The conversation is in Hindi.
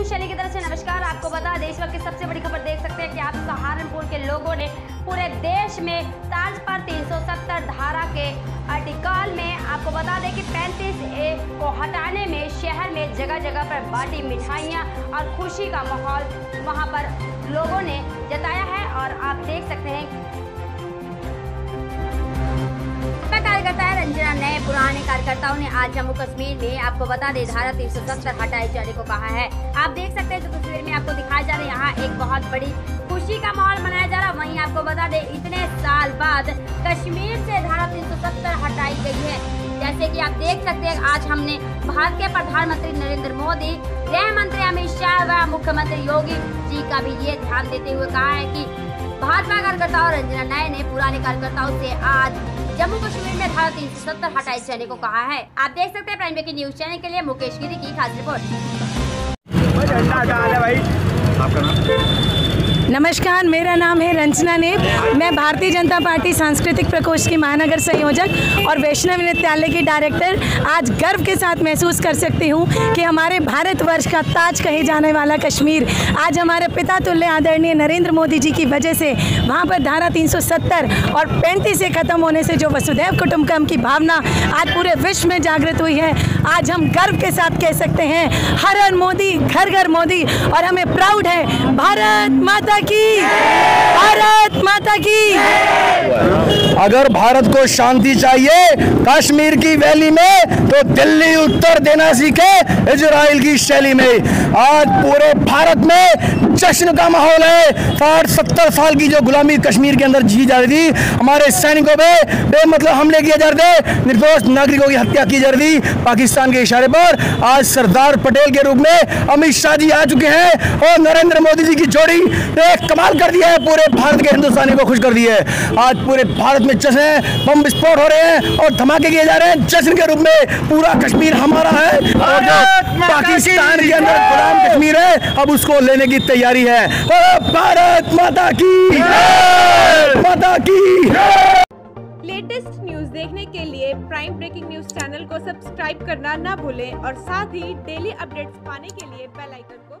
न्यूज़ शैली की तरफ़ से नमस्कार। आपको बता देश भर की सबसे बड़ी खबर देख सकते हैं कि आप सहारनपुर के लोगों ने पूरे देश में ताज पर 370 धारा के आर्टिकल में आपको बता दें कि 35 ए को हटाने में शहर में जगह जगह पर बाटी मिठाइयाँ और खुशी का माहौल वहाँ पर लोगों ने जताया। रंजना, नए पुराने कार्यकर्ताओं ने आज जम्मू कश्मीर में आपको बता दें, धारा तीन सौ सत्तर हटाए जाने को कहा है। आप देख सकते हैं, जो तस्वीर में आपको दिखाया जा रहा है, यहाँ एक बहुत बड़ी खुशी का माहौल मनाया जा रहा है। वहीं आपको बता दें, इतने साल बाद कश्मीर से धारा तीन सौ सत्तर हटाई गई है। जैसे कि आप देख सकते हैं, आज हमने भारत के प्रधानमंत्री नरेंद्र मोदी, गृह मंत्री अमित शाह व मुख्यमंत्री योगी जी का भी ये ध्यान देते हुए कहा है कि भाजपा कार्यकर्ता और रंजना नाय ने पुराने कार्यकर्ताओं से आज जम्मू कश्मीर में धारा तीन सौ सत्तर हटाए जाने को कहा है। आप देख सकते हैं प्राइम की न्यूज़ चैनल के लिए मुकेश गिरी की खास रिपोर्ट। आपका नाम? नमस्कार, मेरा नाम है रंजना ने मैं भारतीय जनता पार्टी सांस्कृतिक प्रकोष्ठ की महानगर संयोजक और वैष्णव नृत्यालय की डायरेक्टर आज गर्व के साथ महसूस कर सकती हूँ कि हमारे भारतवर्ष का ताज कहे जाने वाला कश्मीर, आज हमारे पिता तुल्य आदरणीय नरेंद्र मोदी जी की वजह से वहाँ पर धारा 370 और पैंतीस से ख़त्म होने से जो वसुधैव कुटुम्बकम की भावना आज पूरे विश्व में जागृत हुई है, आज हम गर्व के साथ कह सकते हैं, हर हर मोदी, घर घर मोदी और हमें प्राउड है। भारत माता की। भारत माता की। अगर भारत को शांति चाहिए कश्मीर की वैली में तो दिल्ली उत्तर देना सीखे इजराइल की शैली में। आज पूरे भारत में जश्न का माहौल है। साठ सत्तर साल की जो गुलामी कश्मीर के अंदर जी जा रही थी, हमारे सैनिकों पे बेमतलब हमले किए जा रहे थे, निर्दोष नागरिकों की हत्या की जा रही थी पाकिस्तान के इशारे पर। आज सरदार पटेल के रूप में अमित शाह जी आ चुके हैं और नरेंद्र मोदी जी की जोड़ी ने कमाल कर दिया है। पूरे भारत के हिंदुस्तानी को खुश कर दिया है। आज पूरे भारत में जश्न है बम विस्फोट हो रहे हैं और धमाके किए जा रहे हैं। जश्न के रूप में पूरा कश्मीर हमारा है। और जो पाकिस्तान के अंदर गुलाम कश्मीर है अब उसको लेने की तैयारी है। भारत माता की माता की लेटेस्ट न्यूज़ देखने के लिए प्राइम ब्रेकिंग न्यूज़ चैनल को सब्सक्राइब करना ना भूलें और साथ ही डेली अपडेट्स पाने के लिए बेल आइकन को